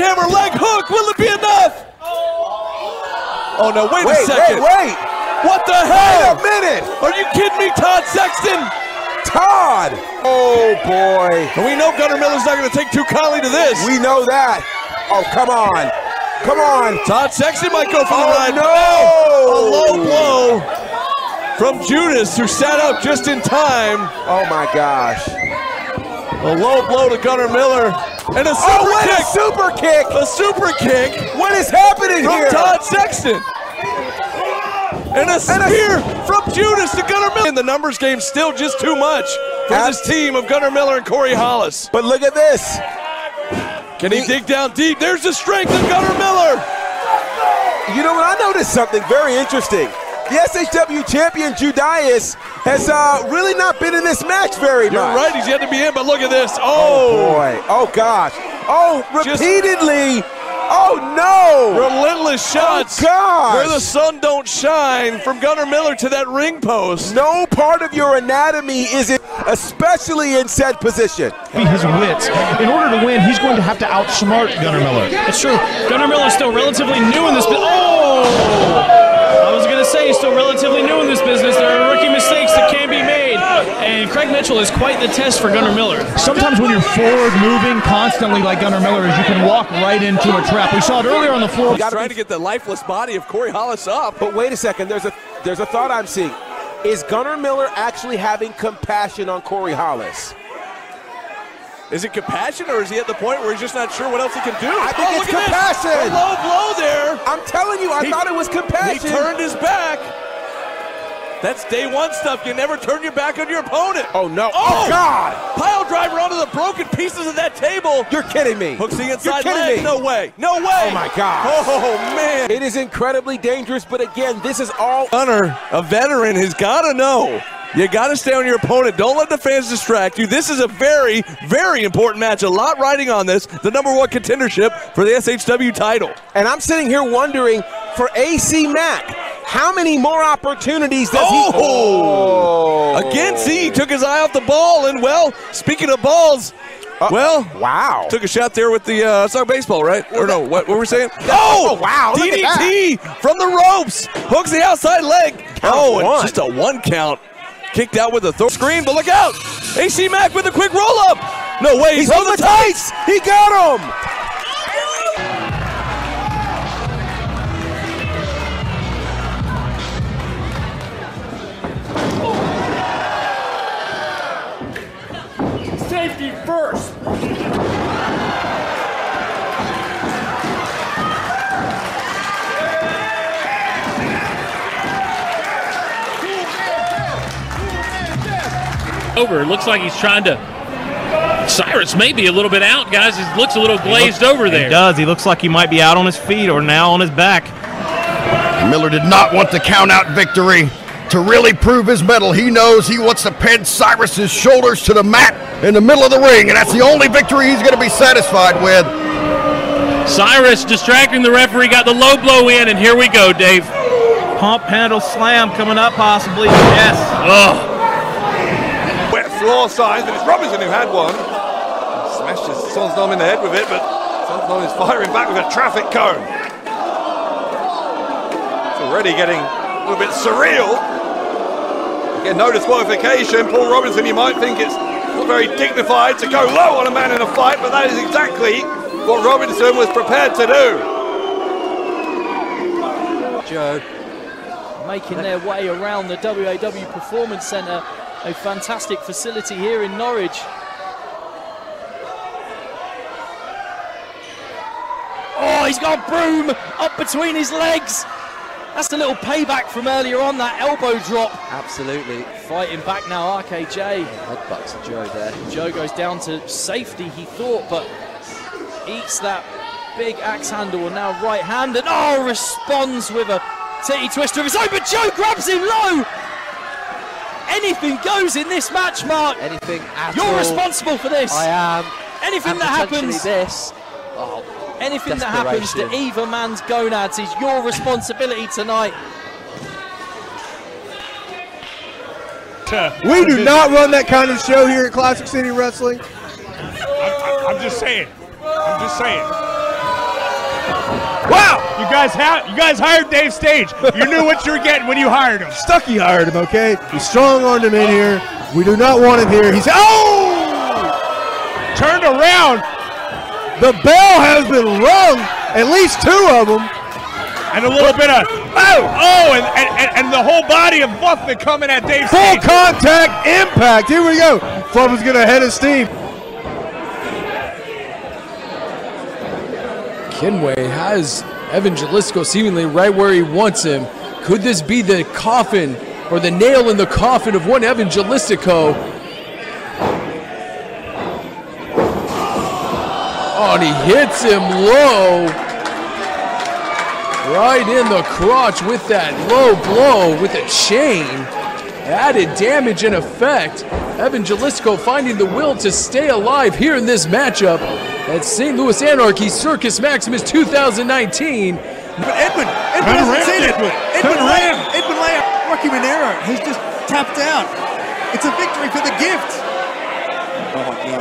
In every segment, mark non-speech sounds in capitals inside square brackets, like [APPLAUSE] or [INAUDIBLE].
jackhammer leg hook. Will it be enough? Oh no, wait, Wait, a second. wait, wait. What the hell? Wait a minute. Are you kidding me, Todd Sexton? Todd. Oh, boy. And we know Gunnar Miller's not going to take too kindly to this. We know that. Oh, come on. Come on. Todd Sexton might go for the Oh, ride. no. A low blow from Judas, who sat up just in time. Oh, my gosh. A low blow to Gunnar Miller. And a oh, super Oh, what kick. a super kick. A super kick What is happening from here? Todd Sexton. And a spear from Judas to Gunnar Miller. And the numbers game still just too much for this team of Gunnar Miller and Corey Hollis. But look at this. Can he dig down deep? There's the strength of Gunnar Miller. You know what? I noticed something very interesting. The SHW champion Judas has uh, really not been in this match very You're much. right, he's yet to be in, but look at this. Oh Oh, boy. Oh gosh. Oh, Just- repeatedly. Oh no. relentless shots. Oh, gosh. Where the sun don't shine from Gunnar Miller to that ring post. No part of your anatomy is it, especially in said position. be his wits. In order to win, he's going to have to outsmart Gunnar Miller. It's true. Gunnar is still relatively new in this. Oh! I was going to say he's still relatively new in this business. There are rookie mistakes that can be made. And Craig Mitchell is quite the test for Gunnar Miller. Sometimes when you're forward moving constantly like Gunnar Miller is, you can walk right into a trap. We saw it earlier on the floor. Gotta Trying to get the lifeless body of Corey Hollis up. But wait a second. There's a there's a thought I'm seeing. Is Gunnar Miller actually having compassion on Corey Hollis? Is it compassion or is he at the point where he's just not sure what else he can do? I think oh, it's compassion. This. A low blow there. I'm telling you, I He- thought it was compassion. He turned his back. That's day one stuff. You never turn your back on your opponent. Oh no! Oh, Oh, God! Pile driver onto the broken pieces of that table. You're kidding me. Hooks the inside You're kidding leg. me. No way. No way. Oh my God! Oh man. It is incredibly dangerous, but again, this is all. Gunnar, a veteran, has got to know. You got to stay on your opponent. Don't let the fans distract you. This is a very, very important match. A lot riding on this. The number one contendership for the SHW title. And I'm sitting here wondering for AC Mack, how many more opportunities does he? Oh! Again, see, he took his eye off the ball. And, well, speaking of balls, well, Wow! took a shot there with the uh, it's not baseball, right? Or no? What, what were we saying? [LAUGHS] Oh, wow, look DDT from the ropes, hooks the outside leg. oh, and one. just a one count, kicked out with a throw screen. But look out, AC Mack with a quick roll up. No way, he's, He's on the tights. He got him. Over. It looks like he's trying to. Cyrus may be a little bit out, guys. He looks a little glazed over there. He does. He looks like he might be out on his feet or now on his back. Miller did not want the count out victory to really prove his mettle. He knows he wants to pin Cyrus's shoulders to the mat in the middle of the ring, and that's the only victory he's going to be satisfied with. Cyrus distracting the referee, got the low blow in, and here we go, Dave. Pump handle slam coming up possibly. Yes. Oh, Wet signs, but it's Robinson who had one. Smashed his Sonsdom in the head with it, but Sonsdom is firing back with a traffic cone. It's already getting a little bit surreal. Again, no disqualification. Paul Robinson, you might think it's not very dignified to go low on a man in a fight, but that is exactly what Robinson was prepared to do. Joe making their way around the WAW Performance Centre, a fantastic facility here in Norwich. Oh, he's got broom up between his legs. That's a little payback from earlier on, that elbow drop. Absolutely. Fighting back now, RKJ. Headbutts Joe there. Joe goes down to safety, he thought, but eats that big axe handle and now right hand and oh, responds with a titty twister of his own, but Joe grabs him low. Anything goes in this match, Mark. Anything at You're all. responsible for this. I am. Anything and that potentially happens, this. Oh, anything that happens to desperation. either man's gonads is your responsibility tonight. We do not run that kind of show here at Classic City Wrestling. I'm, I'm just saying. I'm just saying. Wow! You guys ha- you guys hired Dave Stage. You knew what you were getting when you hired him. Stucky hired him, okay? He strong armed him in here. We do not want him here. He's oh! Turned around. The bell has been rung. At least two of them. And a little bit of oh oh and, and, and the whole body of Buffett coming at Dave Stage. Full Stage. contact impact. Here we go. Bubba's gonna head his steam. Kenway has Evan Jalisco seemingly right where he wants him. Could this be the coffin or the nail in the coffin of one Evan Jalistico? Oh, and he hits him low. Right in the crotch with that low blow with a chain. Added damage in effect. Evan Jalisco finding the will to stay alive here in this matchup at St. Louis Anarchy Circus Maximus 2019. But Edwin, Edwin hasn't seen it. Edwin Lamb, Edwin Lamb, Rocky Monero has just tapped out. It's a victory for the gift. Oh no,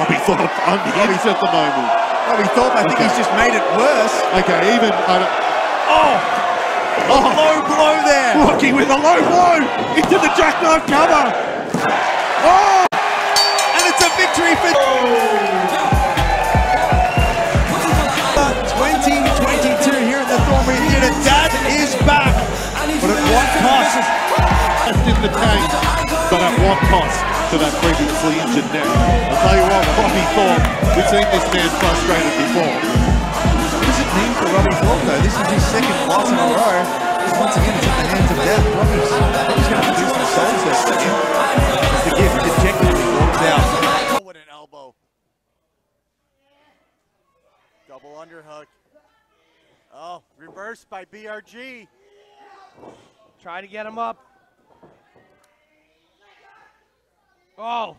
Robbie Thorpe unhinged at the moment. Robbie Thorpe, I think Okay. he's just made it worse. Okay, even. I don't, Oh, a oh. low blow there. Rocky with a low blow into the jackknife cover. Oh, and it's a victory for. 2022 here in the Thornbury Theatre. Dad is back. But at what cost? Left in the tank, but at what cost to that previously injured neck? I'll tell you what, Robbie Thorpe, we've seen this man frustrated before. What does it mean for Robbie Thorpe though? This is his second loss in a row. Once again, it's in the hands of death. Robbie's, Robbie's going to have to do some soul testing. As the gift dejectedly walks out. With an elbow. Double underhook. Oh, reversed by BRG. Trying to get him up. Oh.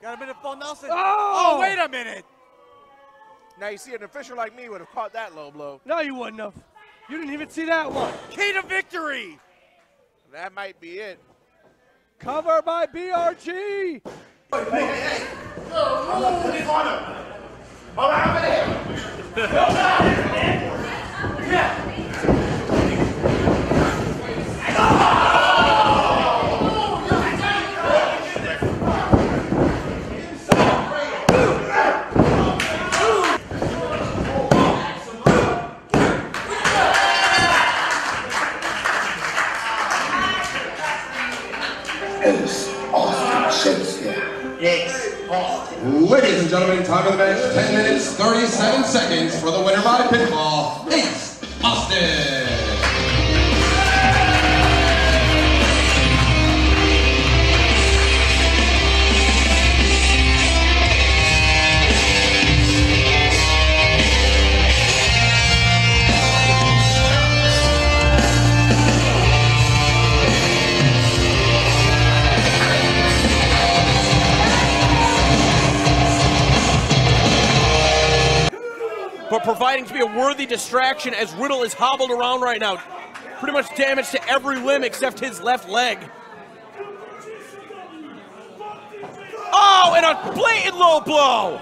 Got a minute, Phil Nelson. Oh! oh, wait a minute. Now you see an official like me would have caught that low blow. No, you wouldn't have. You didn't even see that one. Key to victory. That might be it. Cover by BRG. Ellis [LAUGHS] a worthy distraction as Riddle is hobbled around right now. Pretty much damage to every limb except his left leg. Oh, and a blatant low blow!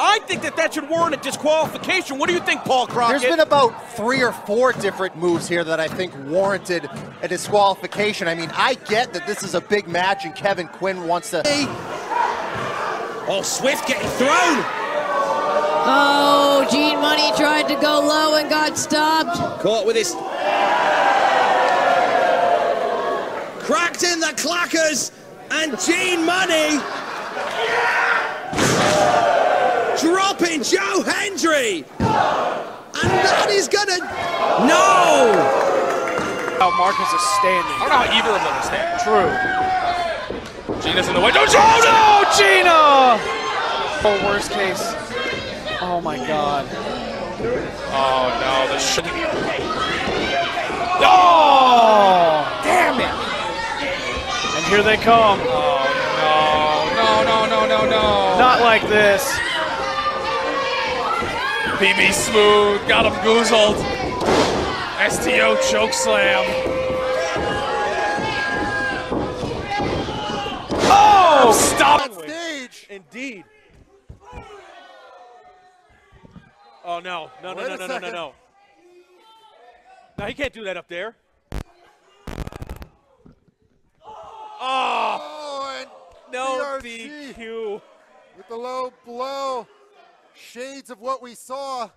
I think that that should warrant a disqualification. What do you think, Paul Crockett? There's been about three or four different moves here that I think warranted a disqualification. I mean, I get that this is a big match and Kevin Quinn wants to. Oh, Swift getting thrown. Oh, Gene Money tried to go low and got stopped. Caught with his. Cracked in the clackers, and Gene Money. Dropping Joe Hendry. And that is gonna. No! How Marcus is standing. I don't know how either of them is standing. True. Gina's in the way. Don't you? Oh no, Gina! Oh, worst case. Oh my god. Oh no, the shit. Oh! Damn it! And here they come. Oh no, no, no, no, no, no. Not like this. BB Smooth got him goozled. STO choke slam. Oh! Stop! Stage. stage. Indeed. Oh no, no, no, no, no, no, no, no. No, he can't do that up there. Oh, oh and no DQ. With the low blow. Shades of what we saw.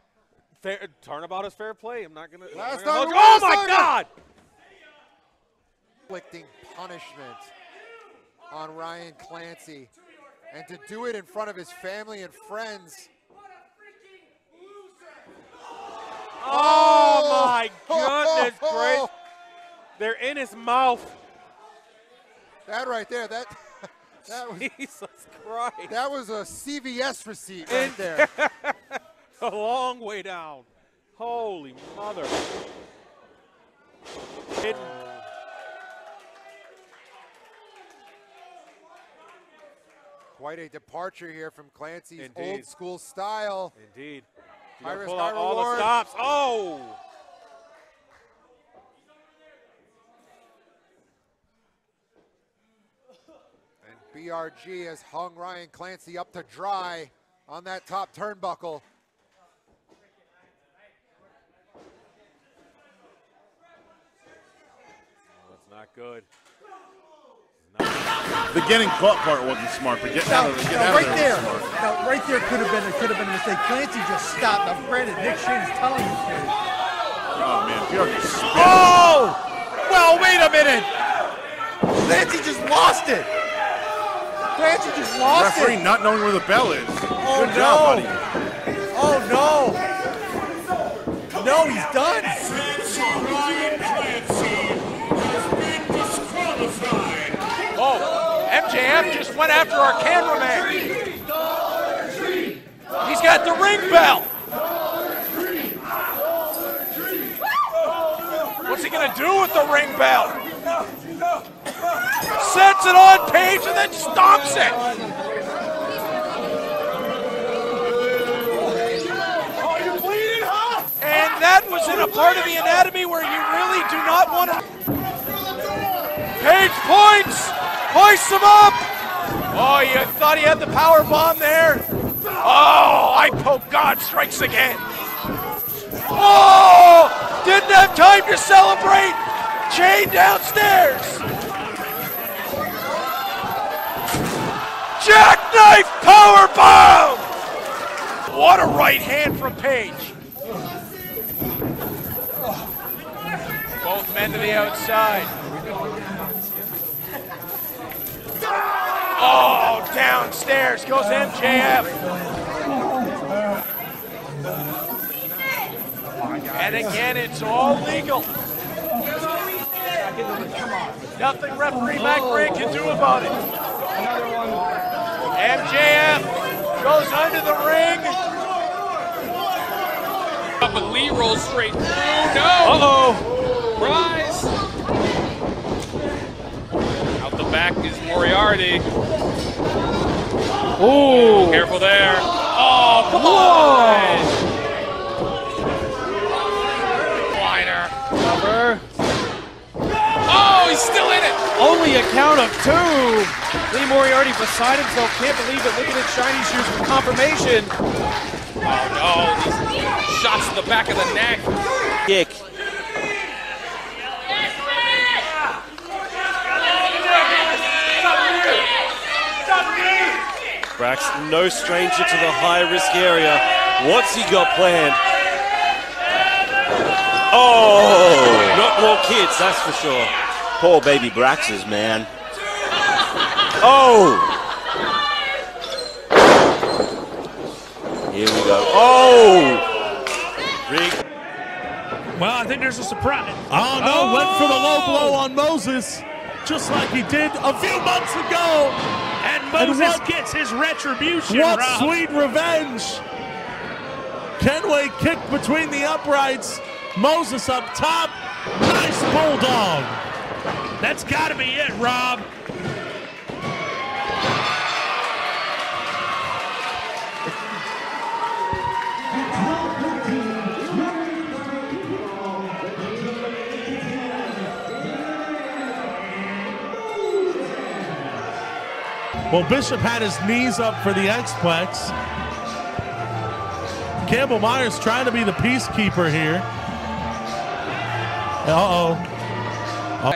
Fair, turnabout is fair play. I'm not gonna. Last time oh my Saga! God! Inflicting punishment on Ryan Clancy. And to do it in front of his family and friends. Oh, oh, my Oh, goodness oh, [LAUGHS] gracious! They're in his mouth. That right there, that [LAUGHS] that was Jesus Christ. That was a CVS receipt right there. [LAUGHS] a long way down. Holy mother. Hidden. Quite a departure here from Clancy's Indeed. old school style. Indeed. High risk, pull high out all the stops. Oh! And BRG has hung Ryan Clancy up to dry on that top turnbuckle. That's not good. The getting caught part wasn't smart, but getting out of the, get Now, out right there, there. now, right there could have been, it could have been a mistake. Clancy just stopped. Now, granted, Nick Shane is telling you to. Oh man, Bjork is. Oh! Well, wait a minute. Clancy just lost it. Clancy just lost Referee it. not knowing where the bell is. Oh, Good job, no. buddy. Oh no. No, he's done. Went after our cameraman. He's got the ring bell. What's he gonna do with the ring bell? Sets it on Page and then stomps it. And that was in a part of the anatomy where you really do not want to. Page points, hoists him up. Oh, you thought he had the power bomb there? Oh, I poke God strikes again. Oh, didn't have time to celebrate. Chain downstairs. Jackknife power bomb. What a right hand from Page. Both men to the outside. Oh, downstairs goes MJF. And again, it's all legal. Nothing referee Mac Ray can do about it. MJF goes under the ring. Up and Lee rolls straight through. No. Uh-oh. Rise. Out the back is Moriarty. Ooh. Careful there. Oh, come on. Liner. Cover. Oh, he's still in it. Only a count of two. Lee Moriarty beside himself. Can't believe it. Look at his shiny shoes for confirmation. Oh no, these shots to the back of the neck. Kick. Brax, no stranger to the high risk area. What's he got planned? Oh, not more kids, that's for sure. Poor baby Braxes, man. Oh! Here we go. Oh! Rig. Well, I think there's a surprise. Oh no, went for the low blow oh! on Moses, just like he did a few months ago. And And Moses what- gets his retribution, What Rob. sweet revenge! Kenway kicked between the uprights. Moses up top. Nice bulldog. That's got to be it, Rob. Well, Bishop had his knees up for the X-Plex. Campbell Myers trying to be the peacekeeper here. Uh-oh. Uh,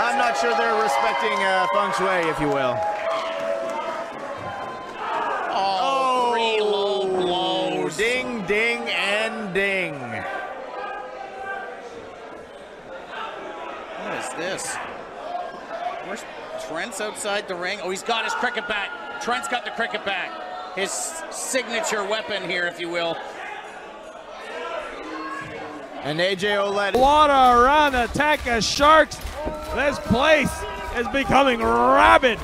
I'm not sure they're respecting uh, feng shui, if you will. Oh, three low blows. Ding, ding, and ding. What is this? Where's Trent's outside the ring? Oh, he's got his cricket bat. Trent's got the cricket bat. His signature weapon here, if you will. And AJ Oled. Water around the attack of Sharks. This place is becoming rabid.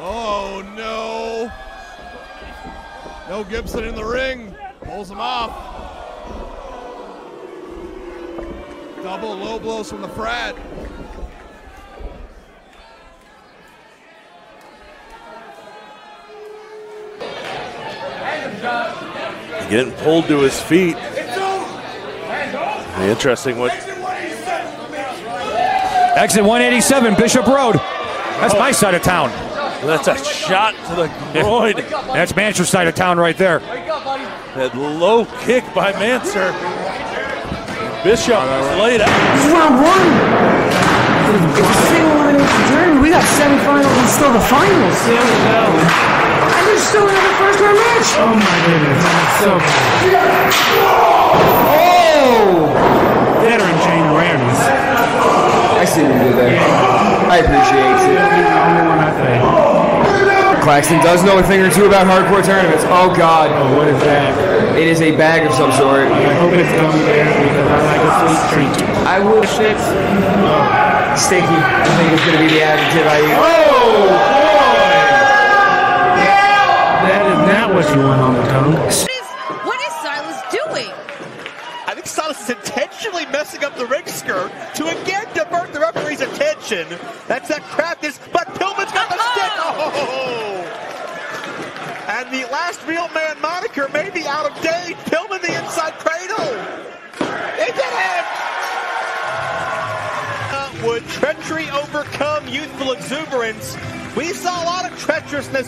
Oh no! No Gibson in the ring. Pulls him off. Double low blows from the frat. He's getting pulled to his feet. Interesting what Exit 187, Bishop Road. That's my side of town. That's a shot to the groin. That's Manser's side of town right there. That low kick by Manser. Bishop is laid out. This is round one. It's a single elimination journey. We got semifinals and still the finals. Yeah, we know. And there's still another first round match. Oh my goodness. that's So Oh! Veteran chain awareness. I see what you did there. I appreciate it. Claxton does know a thing or two about hardcore tournaments. Oh God. Oh, what is that? It is a bag of some sort. I hope it's gummy bears because I like a sweet treat. I will six. Sticky. I think it's gonna be the adjective I use. Oh boy! That is not what you want on the tongue. What is Silas doing? I think Silas is intentionally messing up the ring skirt to again divert the referee's attention. That's that craftiness, but Pillman's got the stick. Oh! And the last real man moniker may be out of date. Pillman the inside cradle. It did it! Uh, Would treachery overcome youthful exuberance? We saw a lot of treacherousness.